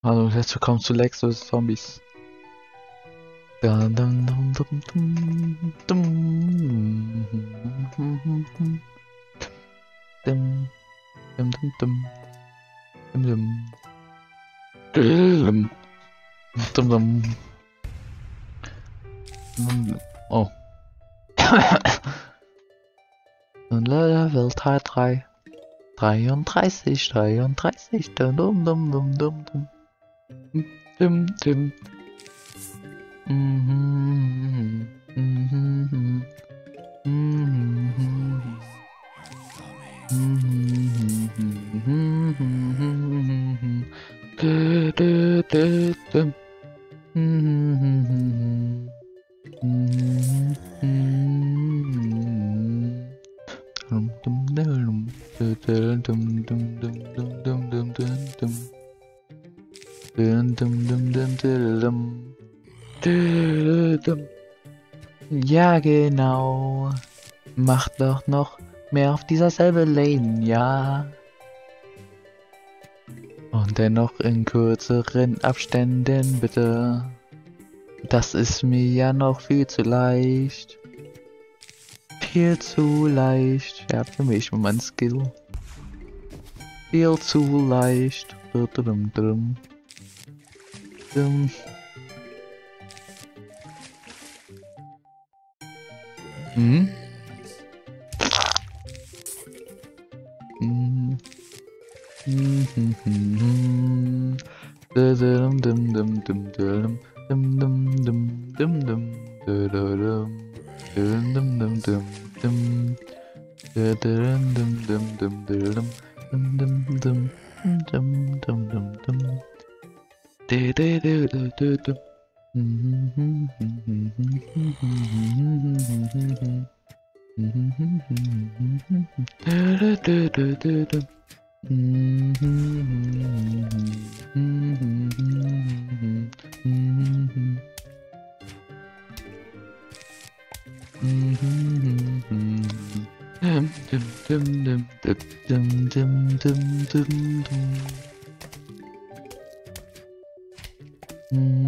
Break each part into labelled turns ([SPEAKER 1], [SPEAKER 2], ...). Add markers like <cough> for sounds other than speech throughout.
[SPEAKER 1] Hallo und herzlich willkommen zu Lex vs Zombies. Oh. Und Level Teil 3. 33, 33, dum dum dum dum dum. Dum dum. Mm-hmm. Mm-hmm. Mm-hmm. Mm-hmm. Mm-hmm. Dum. Ja, genau. Mach doch noch mehr auf dieser selbe Lane, ja. Und dennoch in kürzeren Abständen, bitte. Das ist mir ja noch viel zu leicht. Viel zu leicht. Ja, für mich mit meinem Skill. Viel zu leicht. Dum, dum, dum. Dum. Hmm. dum dum Mm-hmm.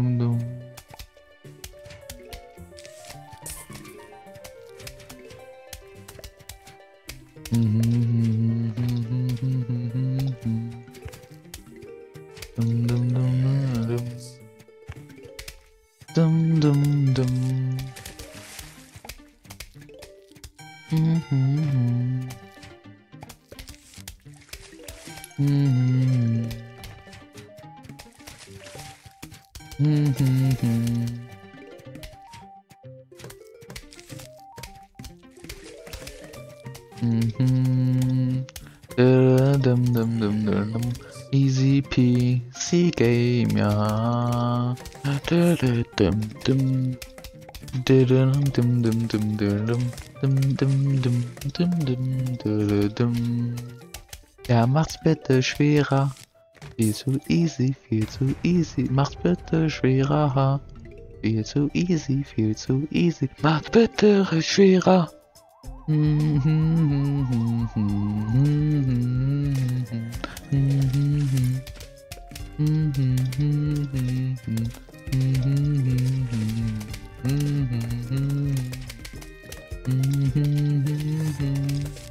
[SPEAKER 1] Mhm. Mhm. Mhm. Dum, dum, dum, dum, dum. Easy peasy game, ja. Dum, dum, dum. Dum, dum, dum, dum, dum, dum, dum, dum, dum, dum, dum, dum. Ja, macht's bitte schwerer. Viel zu easy, viel zu easy. Macht's bitte schwerer. Viel zu easy, viel zu easy. Macht's bitte schwerer. <laughs>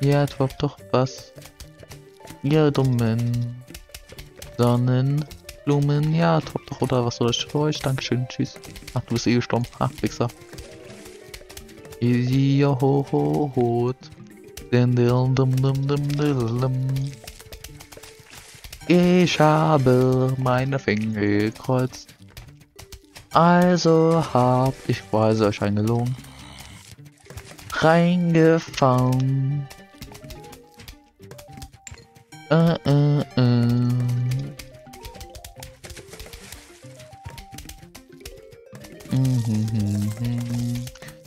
[SPEAKER 1] Ja, drop doch was. Ihr dummen Sonnenblumen. Ja, drop doch oder was soll ich für euch? Dankeschön, tschüss. Ach, du bist eh gestorben. Ha, Wichser. Ja, ho, ho, ho. Ich habe meine Finger gekreuzt. Also hab ich quasi euch eingelogen. Reingefahren. Äh, äh, äh. Mhm.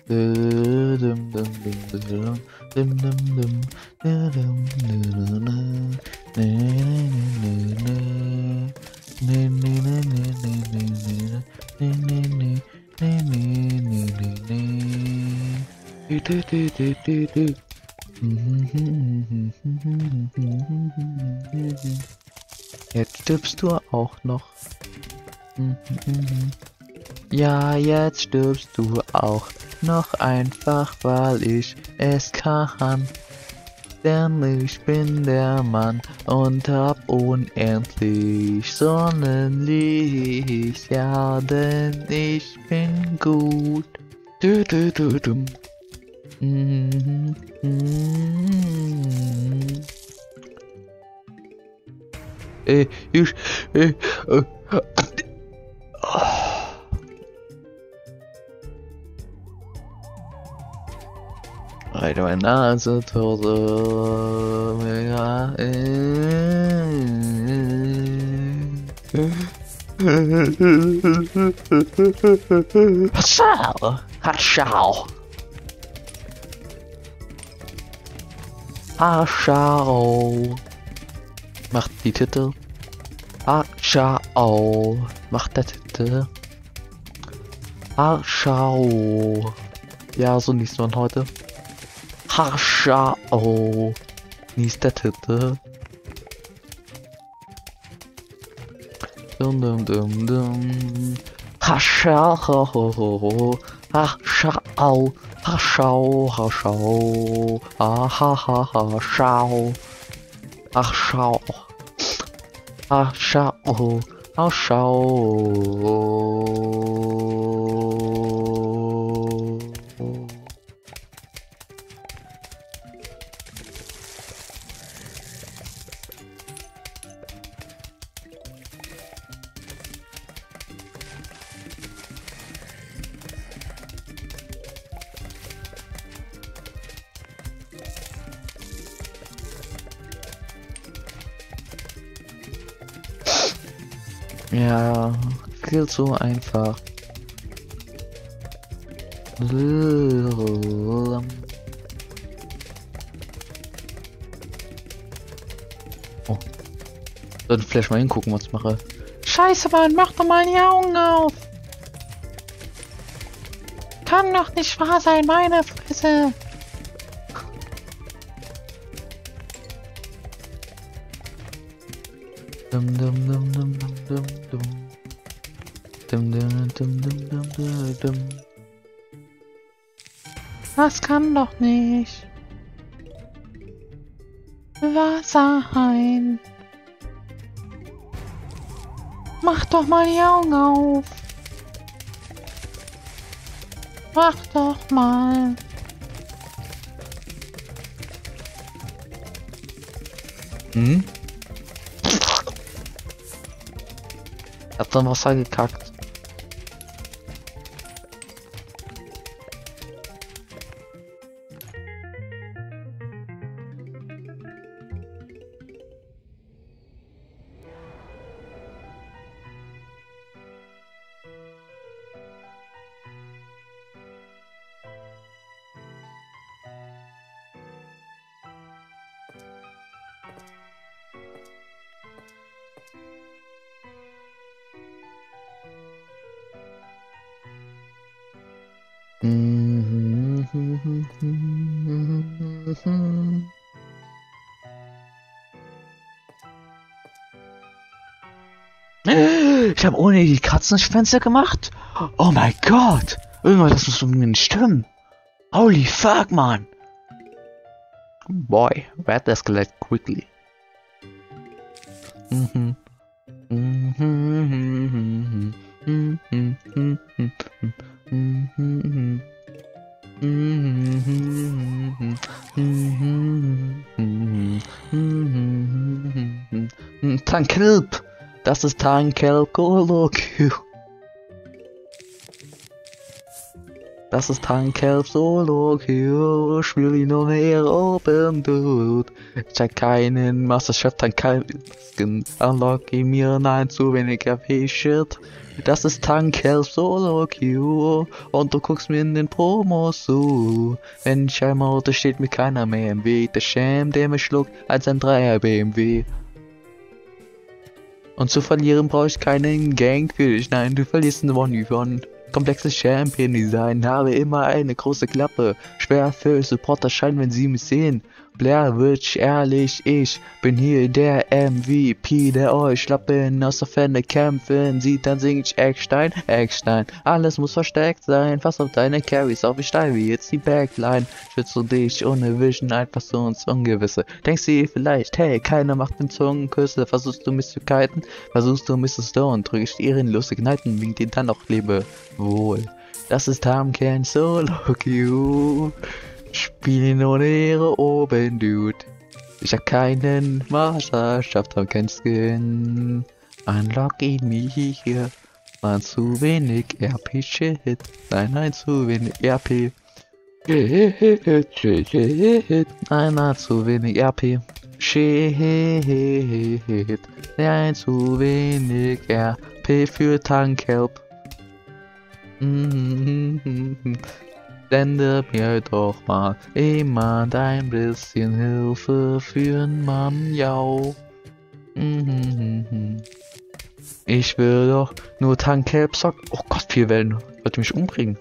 [SPEAKER 1] Dum, dum, dum, dum, dum, dum. Dum, dum, dum, dum. Du, du, du, du, du, du. Jetzt stirbst du auch noch. Ja, jetzt stirbst du auch noch einfach, weil ich es kann. Denn ich bin der Mann und hab unendlich Sonnenlicht. Ja, denn ich bin gut. Du, du, du, du. Mhm, mhm. Äh, ich, äh, äh, Meine Nase, Tore, mega, Hatschau, Hatschau. Hatschau. Macht die Titel. Hatschau. Macht der Titel. Hatschau. Ja, so liest man heute. Hatschau. Niest der Titel. Dum dum dum dum. Hatschau. Hatschau. Hatschau. Hatschau. Ha ha ha ha. Schau. Ach schau. Ach schau. Ach schau. Ja, viel zu einfach. Oh. Sollte vielleicht mal hingucken, was ich mache.
[SPEAKER 2] Scheiße, Mann, mach doch mal die Augen auf. Kann doch nicht wahr sein, meine Fresse. Das kann doch nicht wahr sein. Mach doch mal die Augen auf. Mach doch mal.
[SPEAKER 1] Hm? Hat dann Wasser gekackt. Ich habe ohne die Katzenschwänze gemacht? Oh mein Gott! Irgendwas muss doch mir stimmen. Holy fuck, man! Boy, that escalate quickly. Mhm. Mhm. Tankkelb! Das ist Tankkelb Koloku. Das ist Tankelb Solo Q. Spiel ihn ohne Ehre Open Dude. Ich hab keinen Master Chef Tankelb Skin. Unlock ihm mir nein zu wenig RP Shit. Das ist Tankelb Solo Q. Und du guckst mir in den Promos zu. Wenn ich einmal steht mir keiner mehr im Weg. Der Sham, der mich schluckt als ein Dreier BMW. Und zu verlieren brauche ich keinen Gangfish. Nein, du verlierst ein One-One. Komplexes Champion-Design, habe immer eine große Klappe. Schwer für Supporter scheinen, wenn sie mich sehen. Blair Witch, ehrlich, ich bin hier der MVP, der euch Schlappen aus der Ferne kämpfen sieht, dann sing ich Eckstein, Eckstein. Alles muss versteckt sein, fass auf deine Carries auf, ich steil wie jetzt die Backline. Schützt du dich ohne Vision, einfach so ins Ungewisse. Denkst du vielleicht, hey, keiner macht den Zungenküsse, versuchst du mich zu kiten, versuchst du Mrs. Stone, drück ich dir in lustige Neiten, winkt dir dann noch Liebe wohl. Das ist Hamkern Solo Q. Spielen ohne Ehre oben, Dude. Ich hab keinen Meisterschaft, hab kein Skin. Unlock ihn mir hier. War zu wenig RP-Shit. Nein, nein, zu wenig RP. Shit. Nein, nein, zu wenig RP. Shit. Nein, zu wenig RP für Tankhelp. Sende mir doch mal jemand ein bisschen Hilfe für Mamjau. Mhm, mhm, mhm. Ich will doch nur Tankelb-Sock. Oh Gott, vier Wellen. Wollt ihr mich umbringen?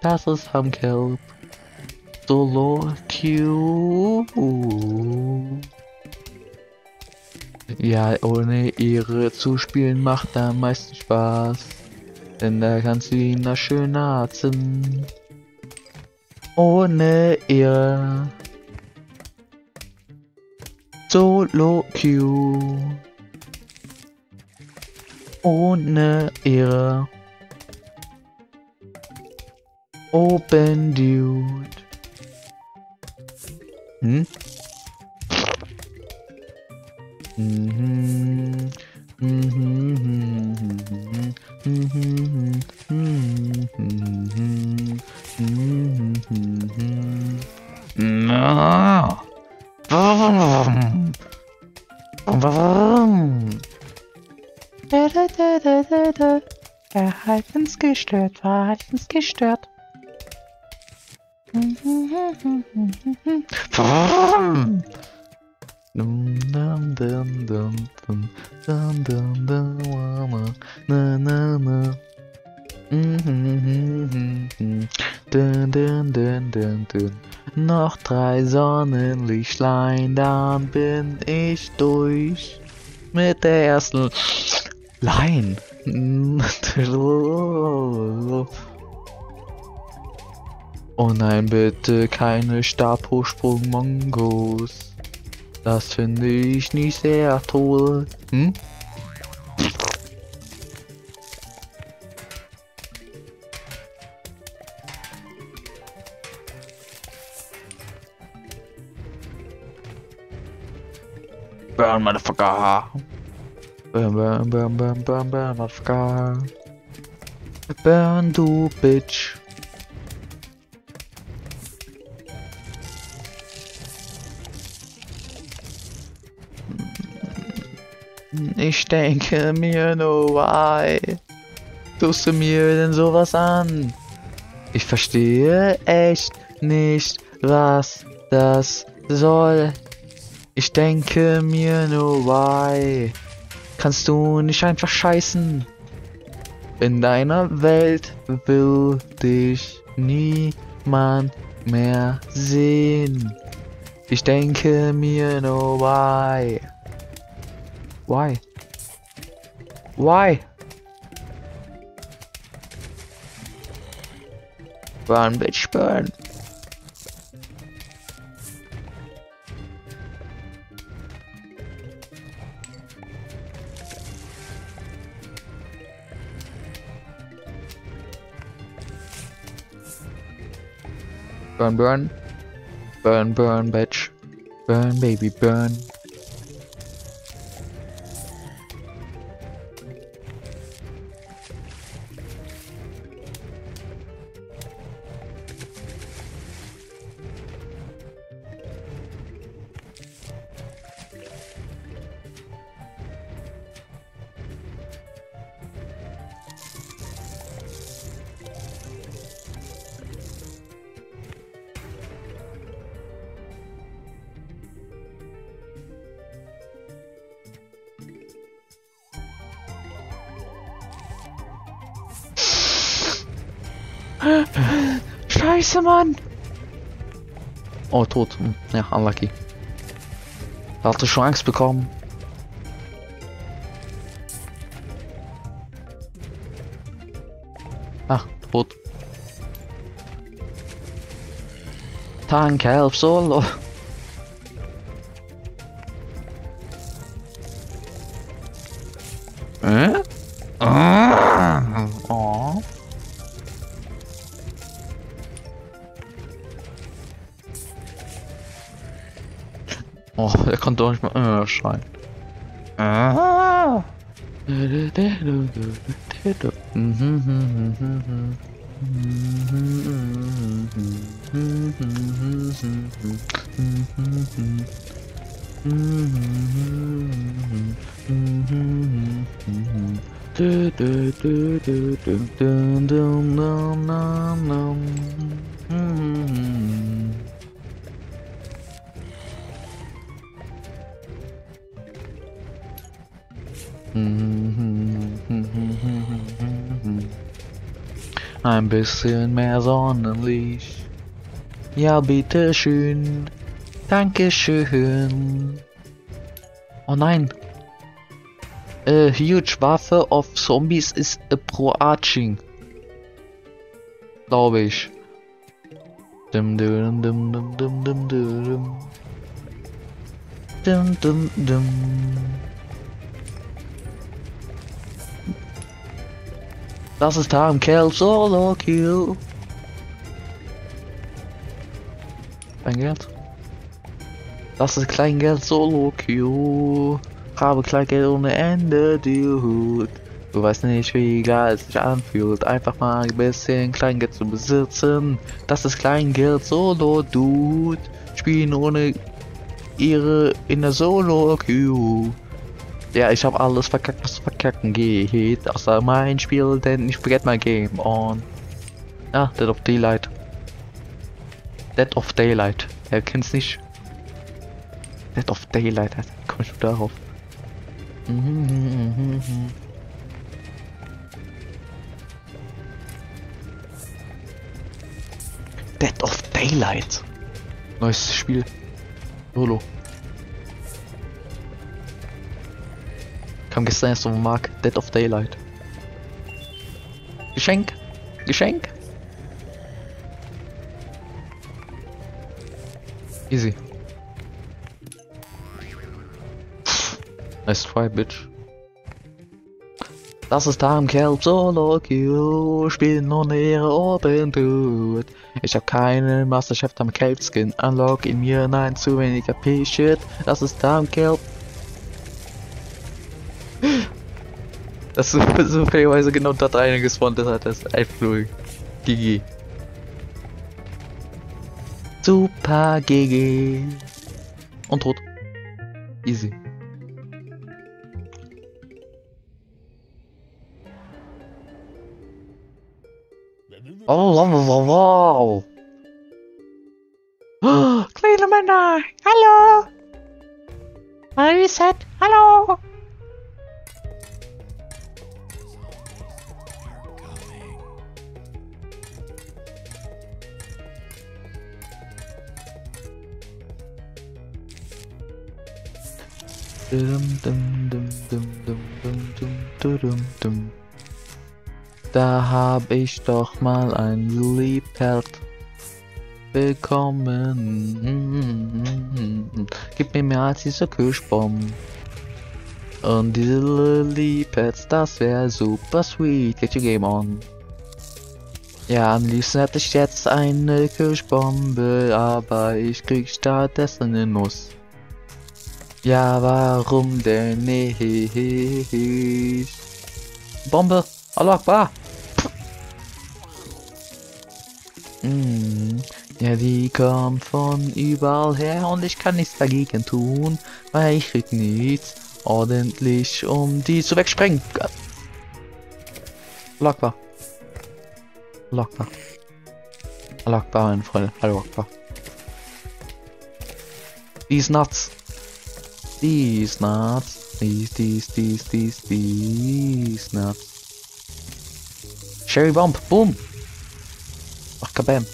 [SPEAKER 1] Das ist Tankelb. Tankhelp. Solo Q. Ja, ohne Ehre zu spielen macht am meisten Spaß. Denn da kannst du ihn noch schön arzen. Ohne Ehre. Solo Q. Ohne Ehre. Open Dude. Hm? Mhm. Ah.
[SPEAKER 2] Verhaltensgestört, verhaltensgestört.
[SPEAKER 1] Noch drei Sonnenlichtlein, dann bin ich durch mit der ersten Line. Oh nein, bitte keine Stabhochsprung-Mongos. Das finde ich nicht sehr toll. Hm? Burn, motherfucker. Burn, burn, burn, burn, burn, burn, motherfucker. Burn, du Bitch. Ich denke mir nur, why tust du mir denn sowas an? Ich verstehe echt nicht, was das soll. Ich denke mir nur, why kannst du nicht einfach scheißen? In deiner Welt will dich niemand mehr sehen. Ich denke mir nur, why? Why? Why? Burn, bitch, burn. Burn, burn. Burn, burn, bitch. Burn, baby, burn. <gasps>
[SPEAKER 2] Scheiße, Mann.
[SPEAKER 1] Oh, tot. Hm, Ja, unlucky. Da hatte schon Angst bekommen. Ah, tot. Tank help solo. Oh, der konnte doch nicht mal äh, schreien. Ah. Ein bisschen mehr Sonnenlicht. Ja, bitteschön. Dankeschön. Oh nein. A huge Waffe of Zombies ist a pro arching. Glaube ich. Dum dum dum dum dum dum dum. Dum dum dum. Das ist Time Kill Solo Kill. Kleingeld. Das ist Kleingeld Solo Kill. Habe Kleingeld ohne Ende, Dude. Du weißt nicht, wie geil es sich anfühlt, einfach mal ein bisschen Kleingeld zu besitzen. Das ist Kleingeld Solo, Dude. Spielen ohne ihre in der Solo Queue. Ja, ich habe alles verkackt, was zu verkacken geht. Außer mein Spiel, denn ich forget my game on. Ja, Dead of Daylight. Dead of Daylight. Wer kennt's nicht? Dead of Daylight. Wie komm ich darauf? Dead of Daylight. Neues Spiel. Solo. Kam gestern erst auf den Markt. Dead of Daylight. Geschenk. Geschenk. Easy. Nice try, bitch. Das ist Time Kelp Solo Q. Spielen ohne ihre Open Dude. Ich hab keinen Masterchef Time Kelp Skin. Unlock in mir, nein, zu wenig AP Shit. Das ist Time Kelp Das ist <laughs> zufälligerweise genau das eine gespawnt hat, das Einflug. GG. Super GG. Und tot. Easy. Oh, wow, wow, wow.
[SPEAKER 2] Oh, <gasps> kleine Männer. Hallo. Reset. Hallo.
[SPEAKER 1] Da hab ich doch mal ein Liebheld bekommen. Gib mir mehr als diese Kirschbaum. Und diese Liebheads, das wär super sweet. Get your game on. Ja, am liebsten hätte ich jetzt eine Kirschbombe, aber ich krieg stattdessen eine Nuss. Ja, warum denn nicht? Bombe! Allah Akbar! Mm, ja, die kommt von überall her und ich kann nichts dagegen tun, weil ich krieg nichts ordentlich, um die zu wegsprengen. Akbar. Allah Akbar, meine Freunde. Hallo Akbar. These nuts. These nuts. These, these, these, these, these nuts. Sherry Bomb. Boom. Ach, kabam.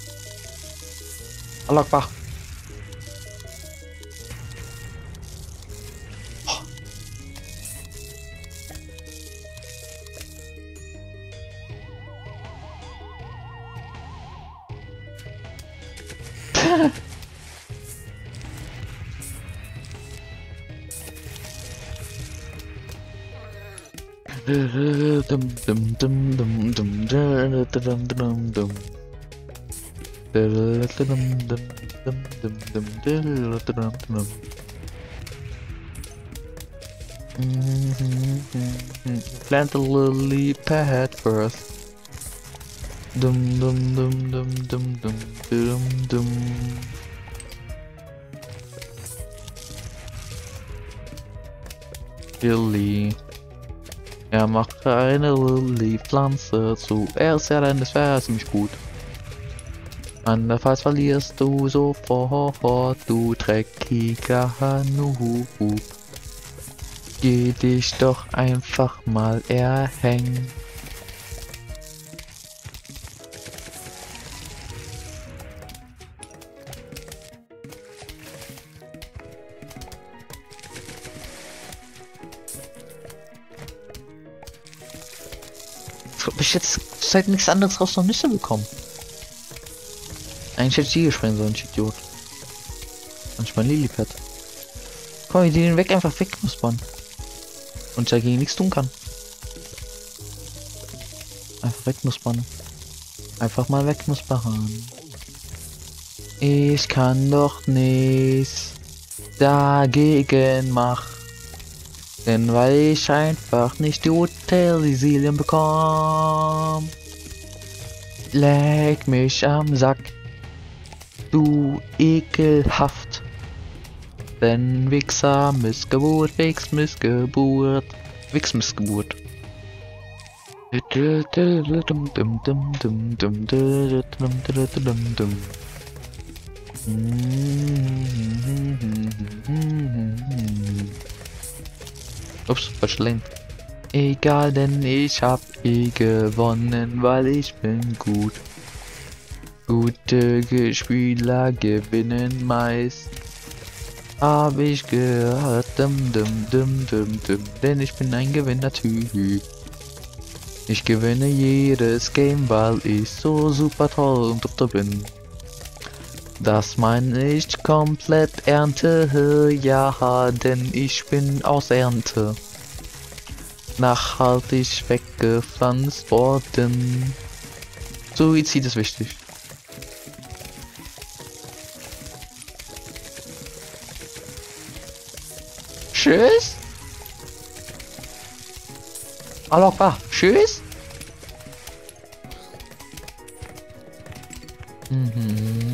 [SPEAKER 1] Plant a lily pad first. Dum dum dum dum dum dum dum dum. Lily. Er machte eine Lily-Pflanze zuerst, ja, denn das wäre ziemlich gut. Andernfalls verlierst du sofort, du dreckiger Noob. Geh dich doch einfach mal erhängen. Jetzt seit nichts anderes raus noch so bekommen. Eigentlich hätte ich die gesprengt, so ein Idiot. Manchmal Lilipad. Komm, die den weg einfach weg muss man. Und ich dagegen nichts tun kann. Einfach weg muss man. Einfach mal weg muss man. Ich kann doch nichts dagegen machen. Denn weil ich einfach nicht die Utensilien bekomme. Leg mich am Sack. Du ekelhaft. Denn Wichser, Missgeburt, Wichs, Missgeburt. Wichs, Missgeburt. <laughs> Ups, falsche Lane. Egal, denn ich hab eh gewonnen, weil ich bin gut. Gute Spieler gewinnen meist. Hab ich gehört, dum dum dum dum dum, denn ich bin ein Gewinner-Typ. Ich gewinne jedes Game, weil ich so super toll und top bin. Das meine ich komplett Ernte, ja, denn ich bin aus Ernte. Nachhaltig weggepflanzt worden. Suizid ist wichtig. Tschüss. Allah Akbar. Tschüss. Mhm.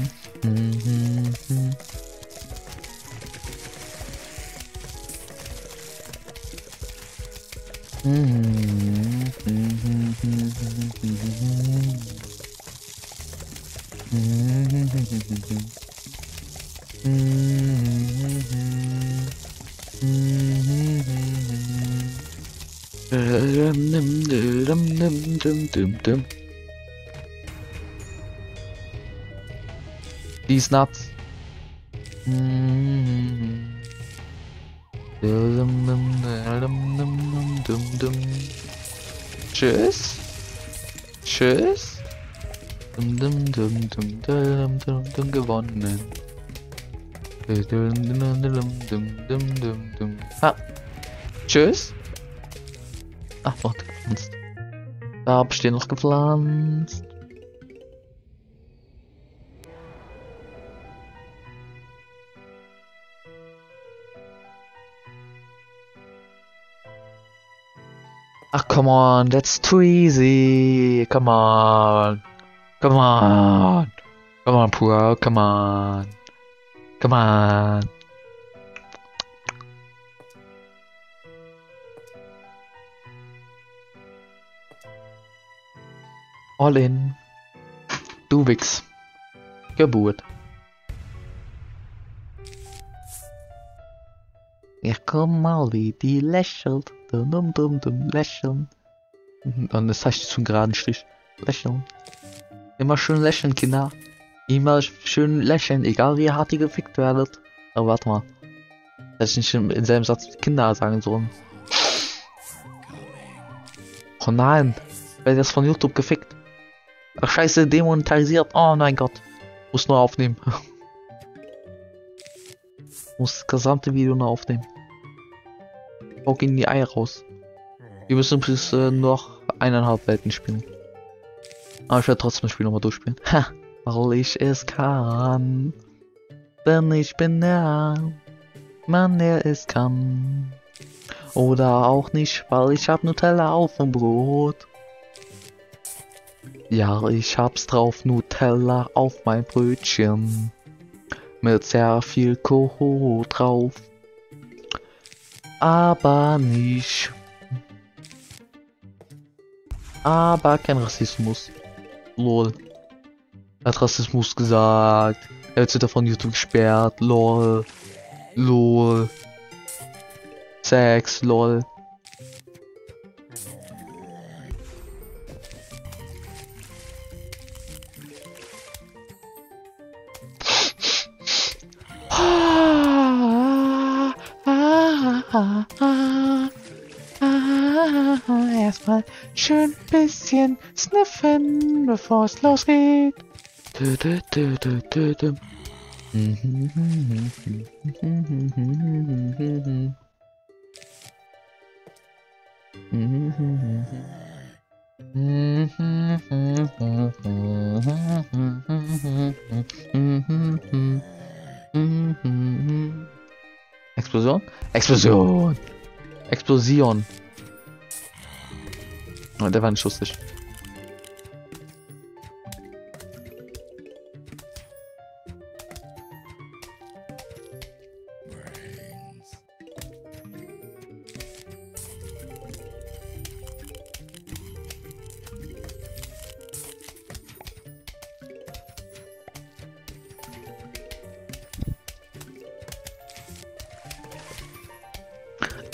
[SPEAKER 1] dum dum Nuts. Tschüss. Tschüss. Dum dum dum dum dum dum dum gewonnen. Dum dum dum dum dum dum. Ah. Tschüss. Ach, warte, gepflanzt. Da hab ich den noch gepflanzt. Come on, that's too easy. Come on. Come on. Come on, Pro. Come on. Come on. All in. Du Wix. Geburt. Ja, komm mal, wie die lächelt. Dum, dum, dum, lächeln. Und das heißt zum geraden Strich. Lächeln. Immer schön lächeln, Kinder. Immer schön lächeln, egal wie hart ihr gefickt werdet. Aber warte mal. Das ist nicht im, selben Satz Kinder sagen sollen. Oh nein. Wer das von YouTube gefickt? Ach, scheiße, demonetarisiert. Oh mein Gott. Muss nur aufnehmen. <laughs> Muss das gesamte Video nur aufnehmen. Auch in die Eier raus. Wir müssen bis äh, noch eineinhalb Welten spielen. Aber ich werde trotzdem das Spiel nochmal durchspielen. Ha, weil ich es kann. Denn ich bin der Mann, der es kann. Oder auch nicht, weil ich hab Nutella auf dem Brot. Ja, ich hab's drauf, Nutella auf mein Brötchen. Mit sehr viel Koho drauf. Aber nicht. Aber kein Rassismus. Lol. Er hat Rassismus gesagt. Er wird wieder von YouTube gesperrt. Lol. Lol. Sex. Lol.
[SPEAKER 2] Ah ah ah, ah, ah, ah, erstmal schön bisschen sniffen, bevor es losgeht.
[SPEAKER 1] Du, du, du, du, du, du. Explosion? Explosion! Explosion! Oh, der war nicht lustig.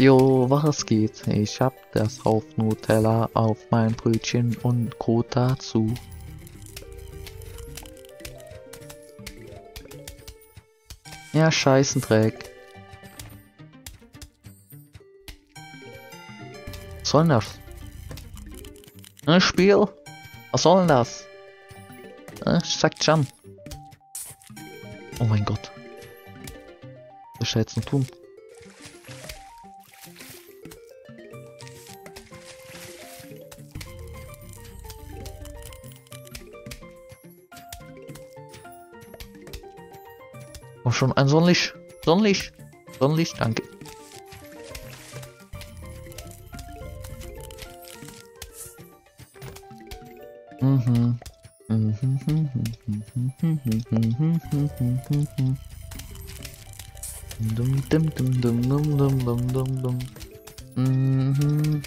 [SPEAKER 1] Jo, was geht? Ich hab das auf Nutella auf mein Brötchen und Brot dazu. Ja, scheißen Dreck. Was soll denn das? Ein Spiel? Was soll denn das? Äh, sagt schon. Oh mein Gott. Was soll ich jetzt noch tun? From ein Sonnenlicht. Sonnenlicht. Sonnenlicht, danke. Mhm. Dum dum. Mhm.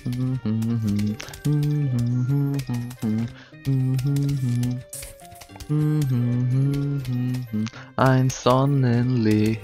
[SPEAKER 1] shine suddenly.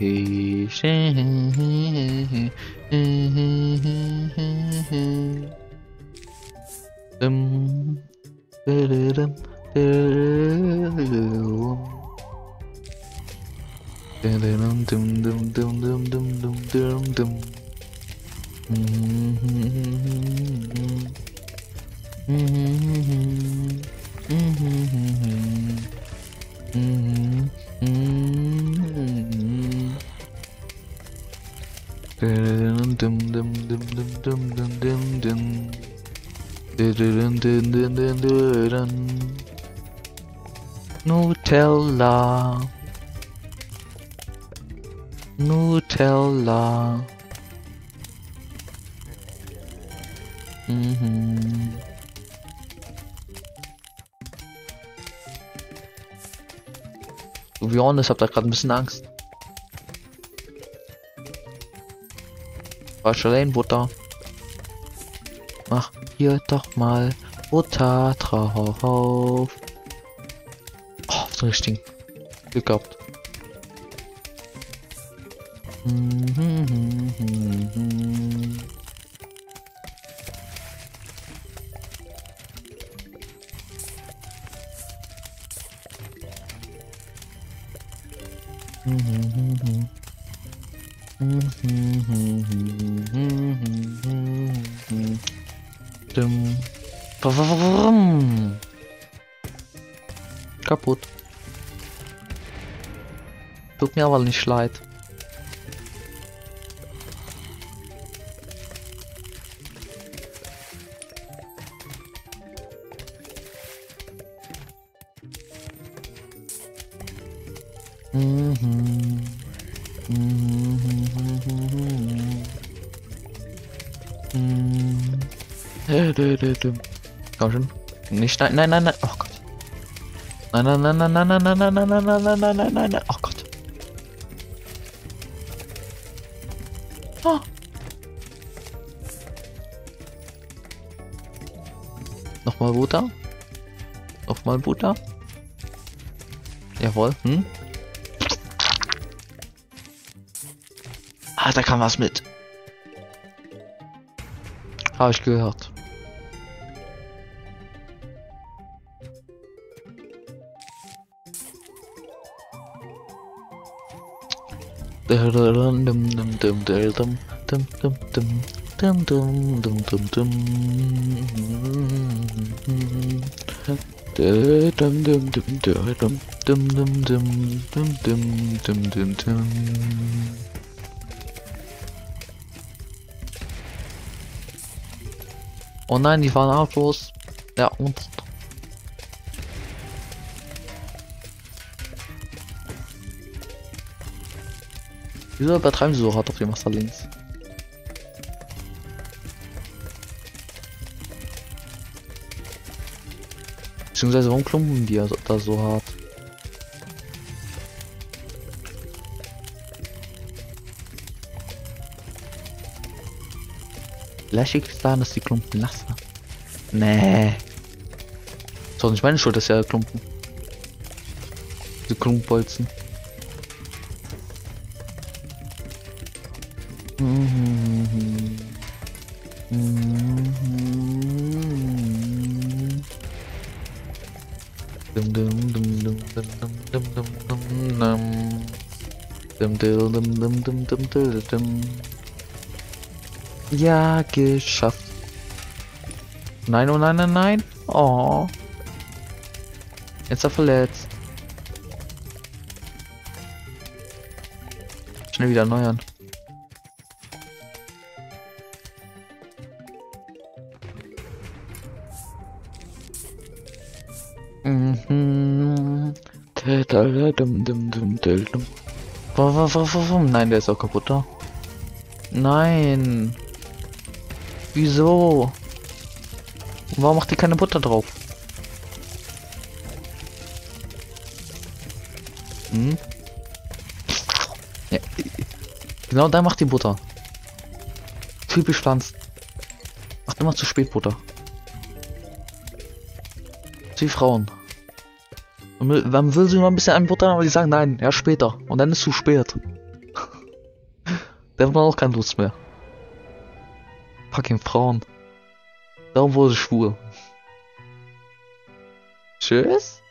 [SPEAKER 1] To be honest, hab da gerade ein bisschen Angst. Falsche Lane-Butter. Mach hier doch mal Butter drauf. Oh, so richtig Glück gehabt. Mhm. Mir aber nicht leid. Mhm. Mhm. Mhm. Komm schon. Nicht, nein, nein, nein, nein. Oh Gott. Nein, nein, nein, nein, nein, nein, nein, nein, nein, nein, nein, nein, nein, nein, nein, nein. Oh Gott. Oh. Nochmal Butter. Nochmal Butter. Jawohl. Hm? Ah, da kam was mit. Habe ich gehört. Oh nein, die fahren auch los. Ja, und. Wieso übertreiben sie so hart auf die Master links? Beziehungsweise warum klumpen die da so hart? Lächig ist daran, dass die Klumpen nass waren. Nee. Ist doch nicht meine Schuld, dass ja Klumpen. Die Klumpbolzen. Ja, geschafft. Nein, oh nein, nein, nein. Oh. Jetzt er verletzt. Schnell wieder erneuern. Nein, der ist auch kaputt da. Nein. Wieso? Warum macht die keine Butter drauf? Hm? Ja. Genau da macht die Butter. Typisch Pflanzen. Macht immer zu spät Butter. Die Frauen. Man will, sie noch ein bisschen anbuttern, aber die sagen nein, ja später. Und dann ist zu spät. <laughs> da hat man auch keine Lust mehr. Fucking Frauen. Darum wurde ich schwul. Tschüss.